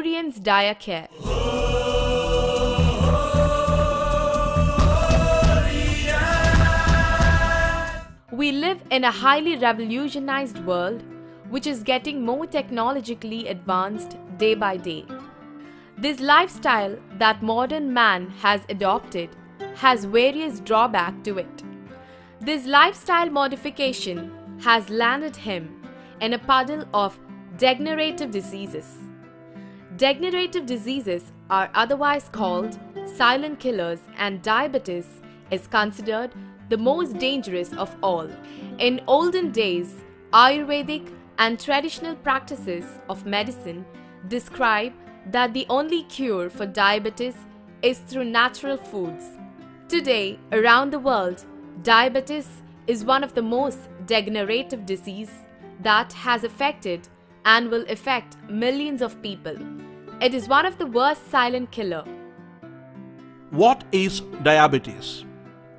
Diacare. We live in a highly revolutionized world which is getting more technologically advanced day by day. This lifestyle that modern man has adopted has various drawbacks to it. This lifestyle modification has landed him in a puddle of degenerative diseases. Degenerative diseases are otherwise called silent killers and diabetes is considered the most dangerous of all. In olden days, Ayurvedic and traditional practices of medicine describe that the only cure for diabetes is through natural foods. Today, around the world, diabetes is one of the most degenerative disease that has affected and will affect millions of people. It is one of the worst silent killer. What is diabetes?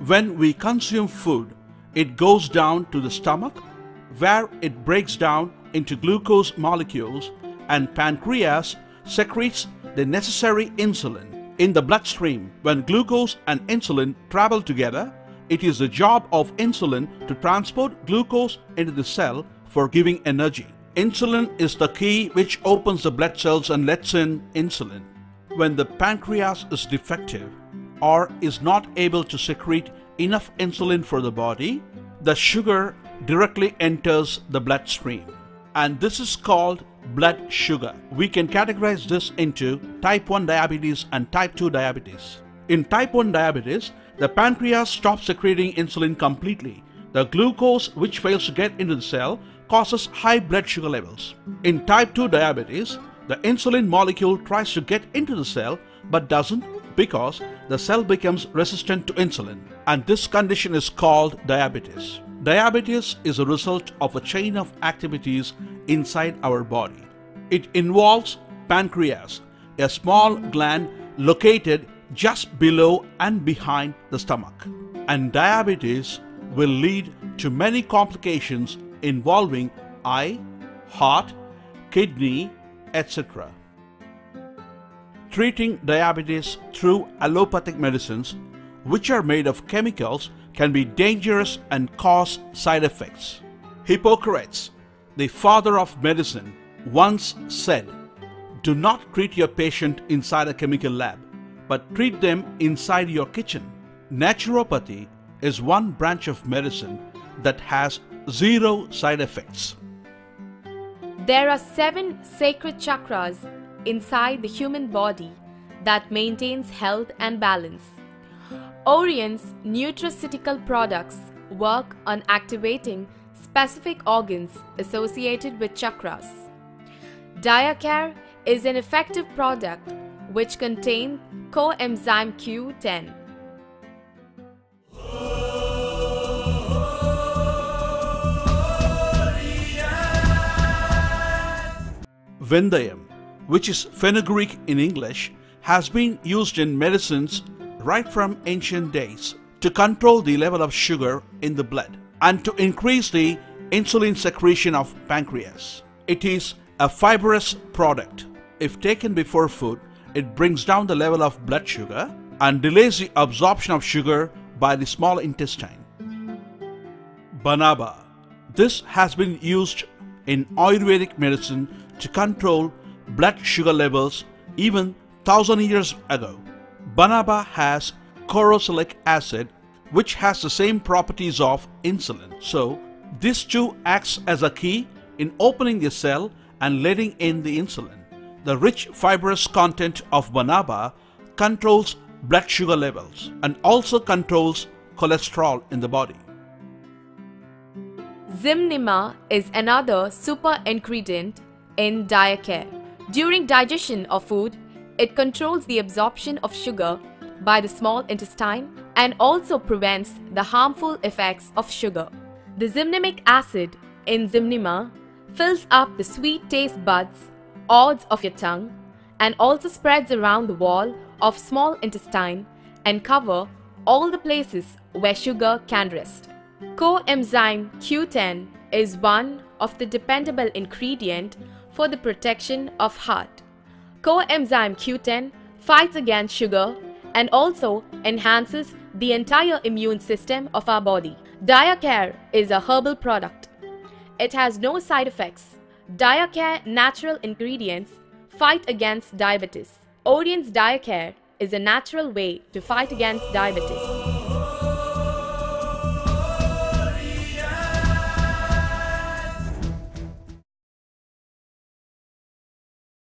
When we consume food, it goes down to the stomach where it breaks down into glucose molecules and pancreas secretes the necessary insulin. In the bloodstream, when glucose and insulin travel together, it is the job of insulin to transport glucose into the cell for giving energy. Insulin is the key which opens the blood cells and lets in insulin. When the pancreas is defective or is not able to secrete enough insulin for the body, the sugar directly enters the bloodstream. And this is called blood sugar. We can categorize this into type 1 diabetes and type 2 diabetes. In type 1 diabetes, the pancreas stops secreting insulin completely. The glucose which fails to get into the cell causes high blood sugar levels. In type 2 diabetes, the insulin molecule tries to get into the cell but doesn't because the cell becomes resistant to insulin and this condition is called diabetes. Diabetes is a result of a chain of activities inside our body. It involves pancreas, a small gland located just below and behind the stomach. And diabetes will lead to many complications involving eye, heart, kidney, etc. Treating diabetes through allopathic medicines, which are made of chemicals, can be dangerous and cause side effects. Hippocrates, the father of medicine, once said, Do not treat your patient inside a chemical lab, but treat them inside your kitchen. Naturopathy is one branch of medicine that has zero side effects. There are seven sacred chakras inside the human body that maintains health and balance. Oriens nutraceutical products work on activating specific organs associated with chakras. Diacare is an effective product which contains coenzyme Q10. Vendayam, which is fenugreek in English, has been used in medicines right from ancient days to control the level of sugar in the blood and to increase the insulin secretion of pancreas. It is a fibrous product. If taken before food, it brings down the level of blood sugar and delays the absorption of sugar by the small intestine. Banaba. This has been used in Ayurvedic medicine to control blood sugar levels even thousand years ago. Banaba has corosolic acid which has the same properties of insulin. So this too acts as a key in opening the cell and letting in the insulin. The rich fibrous content of banaba controls blood sugar levels and also controls cholesterol in the body. Gymnema is another super ingredient in Diacare. During digestion of food, it controls the absorption of sugar by the small intestine and also prevents the harmful effects of sugar. The gymnemic acid in Gymnema fills up the sweet taste buds, odds of your tongue, and also spreads around the wall of small intestine and cover all the places where sugar can rest. Coenzyme Q10 is one of the dependable ingredient for the protection of heart. Coenzyme Q10 fights against sugar and also enhances the entire immune system of our body. Diacare is a herbal product. It has no side effects. Diacare natural ingredients fight against diabetes. Oriens Diacare is a natural way to fight against diabetes.